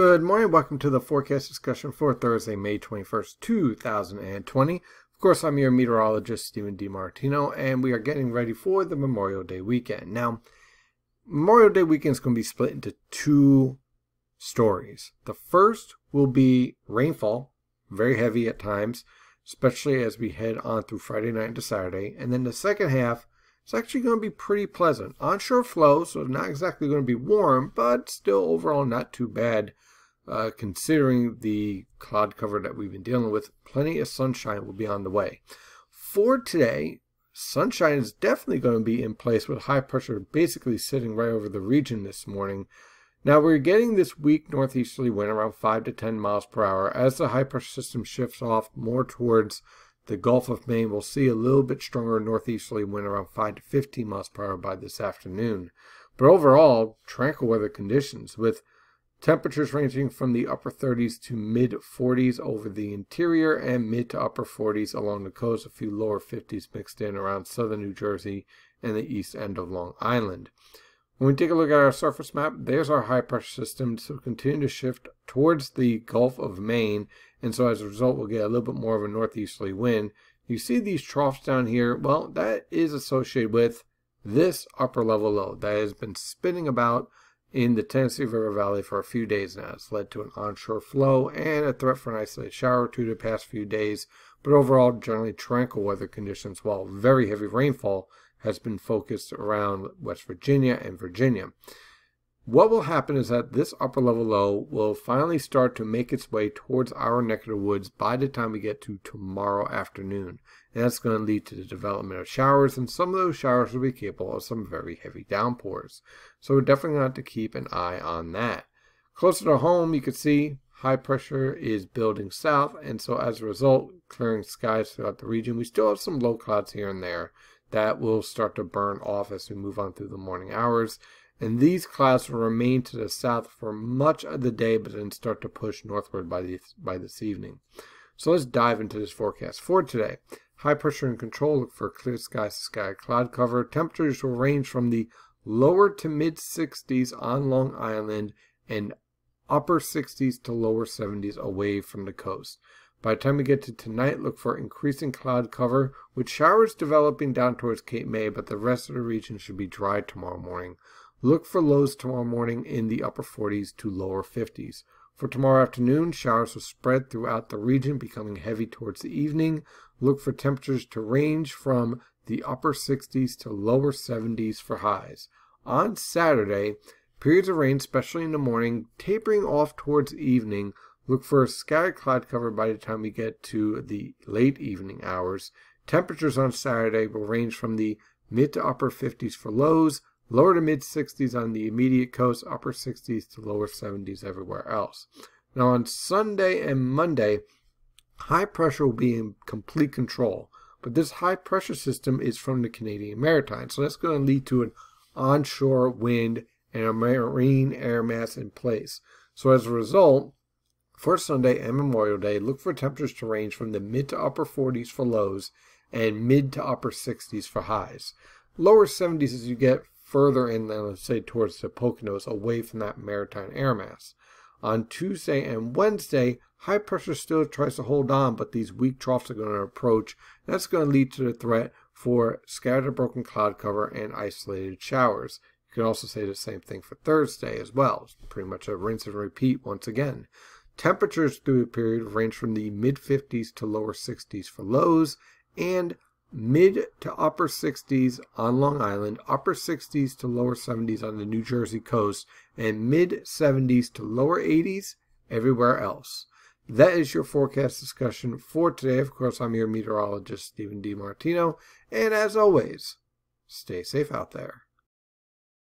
Good morning. Welcome to the forecast discussion for Thursday, May 21st, 2020. Of course, I'm your meteorologist, Stephen DiMartino, and we are getting ready for the Memorial Day weekend. Now, Memorial Day weekend is going to be split into two stories. The first will be rainfall, very heavy at times, especially as we head on through Friday night into Saturday. And then the second half it's actually going to be pretty pleasant. Onshore flow, so not exactly going to be warm, but still overall not too bad uh, considering the cloud cover that we've been dealing with. Plenty of sunshine will be on the way. For today, sunshine is definitely going to be in place with high pressure basically sitting right over the region this morning. Now we're getting this weak northeasterly wind around 5 to 10 miles per hour as the high pressure system shifts off more towards the Gulf of Maine will see a little bit stronger northeasterly wind around 5 to 15 miles per hour by this afternoon. But overall, tranquil weather conditions with temperatures ranging from the upper 30s to mid 40s over the interior and mid to upper 40s along the coast, a few lower 50s mixed in around southern New Jersey and the east end of Long Island. When we take a look at our surface map, there's our high pressure system. So continue to shift towards the Gulf of Maine. And so as a result, we'll get a little bit more of a northeasterly wind. You see these troughs down here? Well, that is associated with this upper level low that has been spinning about in the Tennessee River Valley for a few days now. It's led to an onshore flow and a threat for an isolated shower or two the past few days, but overall generally tranquil weather conditions while very heavy rainfall has been focused around West Virginia and Virginia. What will happen is that this upper level low will finally start to make its way towards our neck of the woods by the time we get to tomorrow afternoon. And that's going to lead to the development of showers, and some of those showers will be capable of some very heavy downpours. So we're definitely going to have to keep an eye on that. Closer to home, you can see high pressure is building south, and so as a result, clearing skies throughout the region. We still have some low clouds here and there, that will start to burn off as we move on through the morning hours. And these clouds will remain to the south for much of the day, but then start to push northward by, the, by this evening. So let's dive into this forecast for today. High pressure and control look for clear skies to sky cloud cover. Temperatures will range from the lower to mid 60s on Long Island and upper 60s to lower 70s away from the coast. By the time we get to tonight, look for increasing cloud cover with showers developing down towards Cape May, but the rest of the region should be dry tomorrow morning. Look for lows tomorrow morning in the upper 40s to lower 50s. For tomorrow afternoon, showers will spread throughout the region, becoming heavy towards the evening. Look for temperatures to range from the upper 60s to lower 70s for highs. On Saturday, periods of rain, especially in the morning, tapering off towards evening, Look for a scattered cloud cover by the time we get to the late evening hours. Temperatures on Saturday will range from the mid to upper 50s for lows, lower to mid 60s on the immediate coast, upper 60s to lower 70s everywhere else. Now on Sunday and Monday, high pressure will be in complete control. But this high pressure system is from the Canadian Maritime. So that's going to lead to an onshore wind and a marine air mass in place. So as a result, for Sunday and Memorial Day, look for temperatures to range from the mid to upper 40s for lows and mid to upper 60s for highs. Lower 70s as you get further in, let's say, towards the Poconos, away from that maritime air mass. On Tuesday and Wednesday, high pressure still tries to hold on, but these weak troughs are going to approach. That's going to lead to the threat for scattered broken cloud cover and isolated showers. You can also say the same thing for Thursday as well. It's pretty much a rinse and repeat once again. Temperatures through the period range from the mid 50s to lower 60s for lows and mid to upper 60s on Long Island, upper 60s to lower 70s on the New Jersey coast, and mid 70s to lower 80s everywhere else. That is your forecast discussion for today. Of course, I'm your meteorologist, Stephen DiMartino, and as always, stay safe out there.